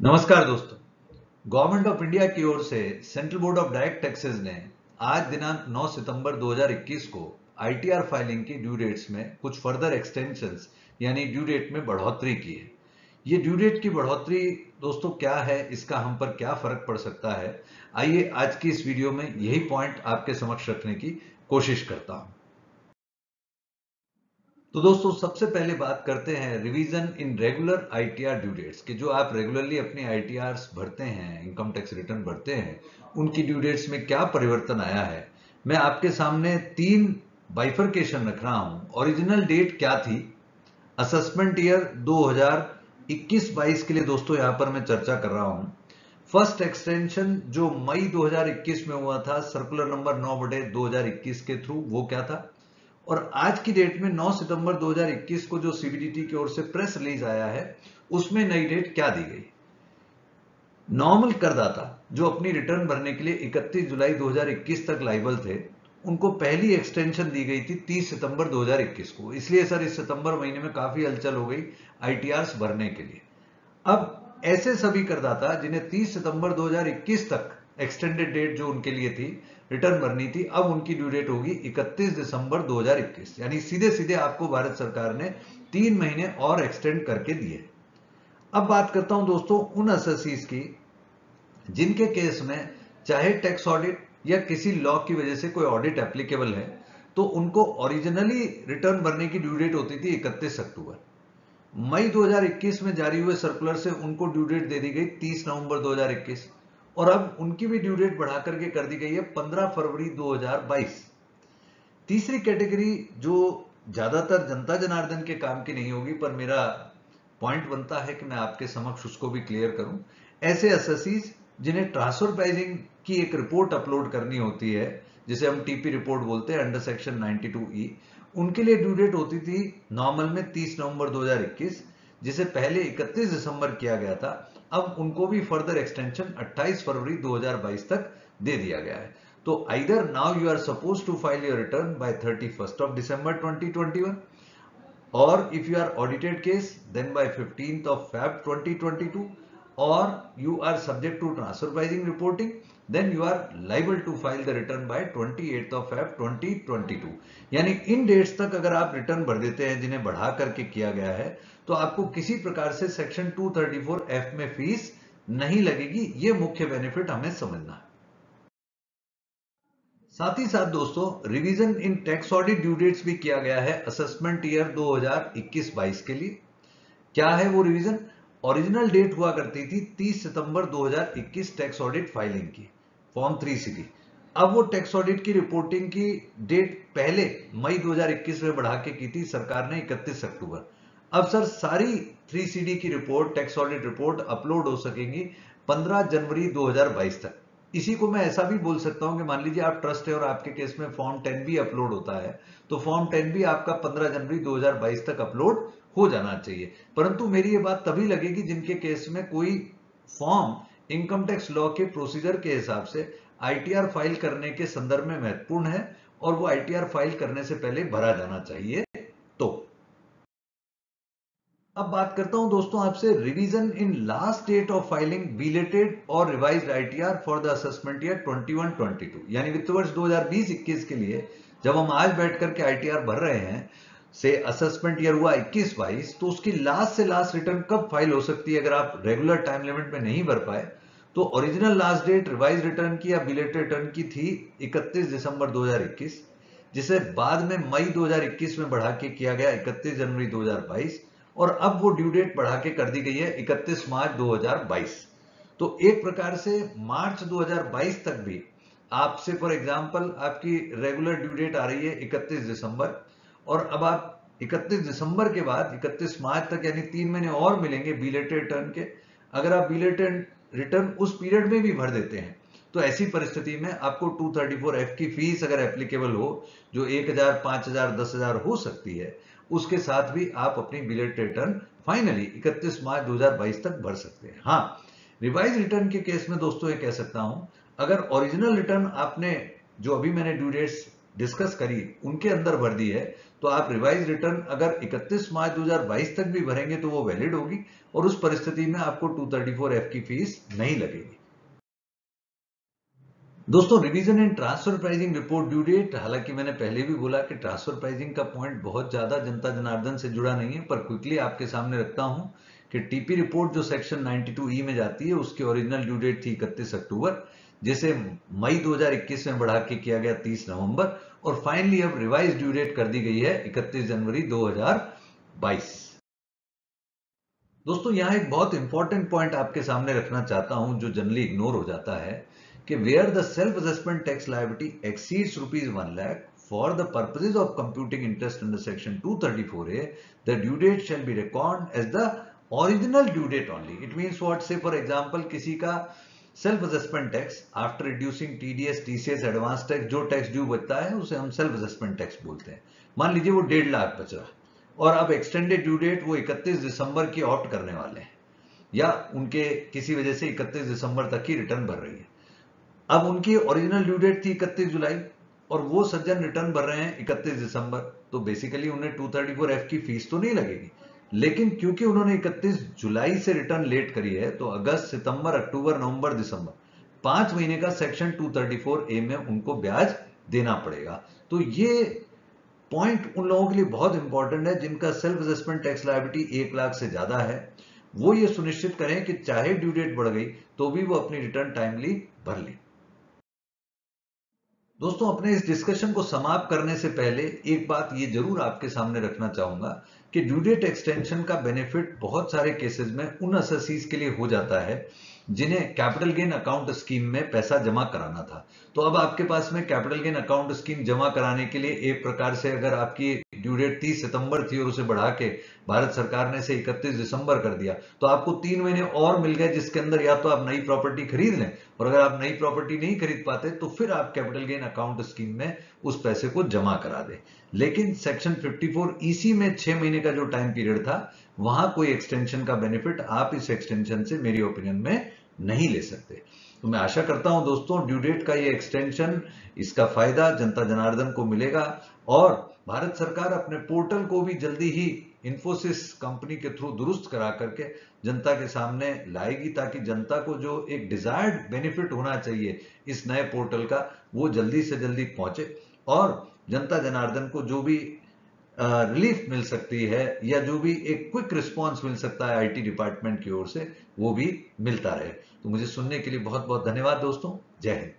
नमस्कार दोस्तों। Government of India की ओर से central board of direct taxes ने आज दिनांक 9 सितंबर 2021 को आईटीआर फाइलिंग की ड्यू डेट्स में कुछ फर्दर एक्सटेंशन यानी ड्यू डेट में बढ़ोतरी की है। ये ड्यू डेट की बढ़ोतरी दोस्तों क्या है, इसका हम पर क्या फ़र्क पड़ सकता है, आइए आज की इस वीडियो में यही पॉइंट आपके समक्ष रखने की कोशिश करता हूँ। तो दोस्तों, सबसे पहले बात करते हैं revision in regular ITR due dates कि। जो आप रेगुलरली अपनी आईटीआर भरते हैं इनकम टैक्स रिटर्न भरते हैं, उनकी ड्यू डेट्स में क्या परिवर्तन आया है? मैं आपके सामने तीन बाइफर्केशन रख रहा हूँ। ओरिजिनल डेट क्या थी? असेसमेंट ईयर 2021-22 के लिए दोस्तों, यहाँ पर मैं चर्चा कर रहा हूँ। फ़र्स्ट एक्सटेंशन जो मई 2021 में हुआ था सर्कुलर नंबर 9 बटे 2021 के थ्रू वो क्या था? और आज की डेट में 9 सितंबर 2021 को जो सीबीडीटी की ओर से प्रेस रिलीज़ आया है, उसमें नई डेट क्या दी गई? नॉर्मल करदाता, जो अपनी रिटर्न भरने के लिए 31 जुलाई 2021 तक लाइबल थे, उनको पहली एक्सटेंशन दी गई थी 30 सितंबर 2021 को। इसलिए सर, इस सितंबर महीने में काफ़ी हलचल हो गई आईटीआर भरने के लिए। अब ऐसे सभी करदाता, जिन्हें 30 सितंबर 2021 तक एक्सटेंडेड डेट जो उनके लिए थी रिटर्न भरनी थी, अब उनकी ड्यू डेट होगी 31 दिसंबर 2021 यानी सीधे सीधे आपको भारत सरकार ने तीन महीने और एक्सटेंड करके दिए। अब बात करता हूँ दोस्तों उन असेसीज की, जिनके केस में चाहे टैक्स ऑडिट या किसी लॉ की वजह से कोई ऑडिट एप्लीकेबल है तो उनको ओरिजिनली रिटर्न भरने की ड्यू डेट होती थी 31 अक्टूबर। मई 2021 में जारी हुए सर्कुलर से उनको ड्यू डेट दे दी गई 30 नवंबर 2021 और अब उनकी भी ड्यू डेट बढ़ा करके कर दी गई है 15 फरवरी 2022 तीसरी कैटेगरी जो ज़्यादातर जनता जनार्दन के काम की नहीं होगी, पर मेरा पॉइंट बनता है कि मैं आपके समक्ष उसको भी क्लियर करूँ, ऐसे एसएससीज जिन्हें ट्रांसफ़र प्राइजिंग की एक रिपोर्ट अपलोड करनी होती है, जिसे हम टीपी रिपोर्ट बोलते हैं अंडर सेक्शन 92 ई उनके लिए ड्यू डेट होती थी नॉर्मल में 30 नवंबर 2021 जिसे पहले 31 दिसंबर किया गया था। अब उनको भी फर्दर एक्सटेंशन 28 फरवरी 2022 तक दे दिया गया है। तो either now you are suppose to file your return by 31st of December 2021 और if you are audited case then by 15th of Feb 2022 और you are subject to transfer pricing reporting then you are liable to file the return by 28th of Feb 2022 यानी इन dates तक अगर आप return भर देते हैं, जिन्हें बढ़ा करके किया गया है तो आपको किसी प्रकार से सेक्शन 234 एफ़ में फ़ीस नहीं लगेगी। ये मुख्य बेनिफिट हमें समझना है। साथ ही साथ दोस्तों revision in tax audit due dates भी किया गया है असेसमेंट ईयर 2021-22 के लिए। क्या है वो रिवीजन ओरिजिनल डेट हुआ करती थी 30 सितंबर 2021 टैक्स ऑडिट फाइलिंग की। फॉर्म थ्री सी अब वो टैक्स ऑडिट की रिपोर्टिंग की डेट पहले मई 2021 में बढ़ा के की थी, सरकार ने 31 अक्टूबर। अब सर सारी थ्री सी की report tax audit report upload हो सकेंगी 15 जनवरी 2022 तक। इसी को मैं ऐसा भी बोल सकता हूँ कि मान लीजिए आप ट्रस्ट है और आपके केस में फॉर्म टेन भी अपलोड होता है तो फॉर्म टेन भी आपका 15 जनवरी 2022 तक अपलोड हो जाना चाहिए। परंतु मेरी ये बात तभी लगेगी जिनके केस में कोई फॉर्म इनकम टैक्स लॉ के प्रोसीजर के हिसाब से आईटीआर फ़ाइल करने के संदर्भ में महत्वपूर्ण है और वो आईटीआर फ़ाइल करने से पहले भरा जाना चाहिए तो। अब बात करता हूँ दोस्तों आपसे revision in last date of filing belated और revised ITR for the assessment year 21-22 यानी वित्त वर्ष 2020-21 के लिए जब हम आज बैठ करके आईटीआर भर रहे हैं से असेसमेंट ईयर हुआ 21-22 तो उसकी लास्ट से लास्ट रिटर्न कब फ़ाइल हो सकती है? अगर आप रेगुलर टाइम लिमिट में नहीं भर पाए तो original last date revise return की या बिलेटेड रिटर्न की थी 31 दिसंबर 2021 जिसे बाद में मई 2021 में बढ़ा के किया गया 31 जनवरी 2022 और अब वो ड्यू डेट बढ़ा के कर दी गई है 31 मार्च 2022 तो एक प्रकार से मार्च 2022 तक भी आपसे फॉर एग्जांपल आपकी रेगुलर ड्यू डेट आ रही है 31 दिसंबर और अब आप 31 दिसंबर के बाद 31 मार्च तक यानी तीन महीने और मिलेंगे बिलेटेड रिटर्न के। अगर आप बिलेटेड रिटर्न उस पीरियड में भी भर देते हैं तो ऐसी परिस्थिति में आपको 234 एफ़ की फ़ीस अगर एप्लीकेबल हो जो 1000, 5000, 10000 हो सकती है उसके साथ भी आप अपनी बिलेट रिटर्न फाइनली 31 मार्च 2022 तक भर सकते हैं। हाँ रिवाइज रिटर्न के केस में दोस्तों ये कह सकता हूँ अगर ओरिजिनल रिटर्न आपने जो अभी मैंने ड्यू डेट्स डिस्कस करी, उनके अंदर भर दी है तो आप रिवाइज रिटर्न अगर 31 मार्च 2022 तक भी भरेंगे तो वो वैलिड होगी और उस परिस्थिति में आपको 234 एफ़ की फ़ीस नहीं लगेगी। दोस्तों revision in transfer pricing report due date हालाँकि मैंने पहले भी बोला कि ट्रांसफ़र प्राइसिंग का पॉइंट बहुत ज़्यादा जनता जनार्दन से जुड़ा नहीं है, पर क्विकली आपके सामने रखता हूँ कि टीपी रिपोर्ट जो सेक्शन 92 ई में जाती है, उसकी ओरिजिनल ड्यू डेट थी इकतीस अक्टूबर। जिसे मई 2021 में बढ़ा के किया गया 30 नवंबर, और फाइनली अब रिवाइज ड्यू डेट कर दी गई है 31 जनवरी 2022 दोस्तों, यहाँ एक बहुत इंपॉर्टेंट पॉइंट आपके सामने रखना चाहता हूँ, जो जनरली इग्नोर हो जाता है, कि where the self assessment tax liability exceeds rupees one lakh for the purposes of computing interest under section 234a the due date shall be recorded as the original due date only. It means what? Say, for example, किसी का self assessment tax after reducing TDS TCS advance tax जो tax due बचता है, उसे हम self assessment tax बोलते हैं। मान लीजिए वो डेढ़ लाख बच रहा और अब एक्सटेंडेड ड्यू डेट वो 31 दिसंबर की ऑप्ट करने वाले हैं, या उनके किसी वजह से 31 दिसंबर तक की रिटर्न भर रही है। अब उनकी ओरिजिनल ड्यू डेट थी 31 जुलाई, और वो सज्जन रिटर्न भर रहे हैं 31 दिसंबर तो बेसिकली उन्हें 234 एफ़ की फ़ीस तो नहीं लगेगी। लेकिन क्योंकि उन्होंने 31 जुलाई से रिटर्न लेट करी है तो अगस्त, सितंबर, अक्टूबर, नवंबर, दिसंबर, पाँच महीने का सेक्शन 234 ए में उनको ब्याज देना पड़ेगा। तो ये पॉइंट उन लोगों के लिए बहुत इंपॉर्टेंट है, जिनका सेल्फ असेसमेंट टैक्स लाइबिलिटी एक लाख से ज़्यादा है। वो ये सुनिश्चित करें कि चाहे ड्यू डेट बढ़ गई तो भी वो अपनी रिटर्न टाइमली भर ले। दोस्तों, अपने इस डिस्कशन को समाप्त करने से पहले एक बात ये ज़रूर आपके सामने रखना चाहूँगा कि ड्यू डेट एक्सटेंशन का बेनिफिट बहुत सारे केसेस में उन असेसीज के लिए हो जाता है जिन्हें कैपिटल गेन अकाउंट स्कीम में पैसा जमा कराना था। तो अब आपके पास में कैपिटल गेन अकाउंट स्कीम जमा कराने के लिए एक प्रकार से अगर आपकी ड्यू डेट तीस सितंबर थी और उसे बढ़ा के भारत सरकार ने इसे इकतीस दिसंबर कर दिया तो आपको तीन महीने और मिल गए जिसके अंदर या तो आप नई प्रॉपर्टी खरीद लें और अगर आप नई प्रॉपर्टी नहीं खरीद पाते तो फिर आप कैपिटल गेन अकाउंट स्कीम में उस पैसे को जमा करा दें। लेकिन सेक्शन 54 ईसी में छह महीने का जो टाइम पीरियड था वहाँ कोई एक्सटेंशन का बेनिफिट आप इस एक्सटेंशन से मेरी ओपिनियन में नहीं ले सकते। तो मैं आशा करता हूँ दोस्तों ड्यू डेट का ये एक्सटेंशन इसका फ़ायदा जनता जनार्दन को मिलेगा और भारत सरकार अपने पोर्टल को भी जल्दी ही इंफोसिस कंपनी के थ्रू दुरुस्त करा करके जनता के सामने लाएगी ताकि जनता को जो एक डिजायर्ड बेनिफिट होना चाहिए इस नए पोर्टल का, वो जल्दी से जल्दी पहुँचे और जनता जनार्दन को जो भी रिलीफ मिल सकती है, या जो भी एक क्विक रिस्पॉन्स मिल सकता है आईटी डिपार्टमेंट की ओर से, वो भी मिलता रहे। तो मुझे सुनने के लिए बहुत बहुत धन्यवाद दोस्तों। जय हिंद।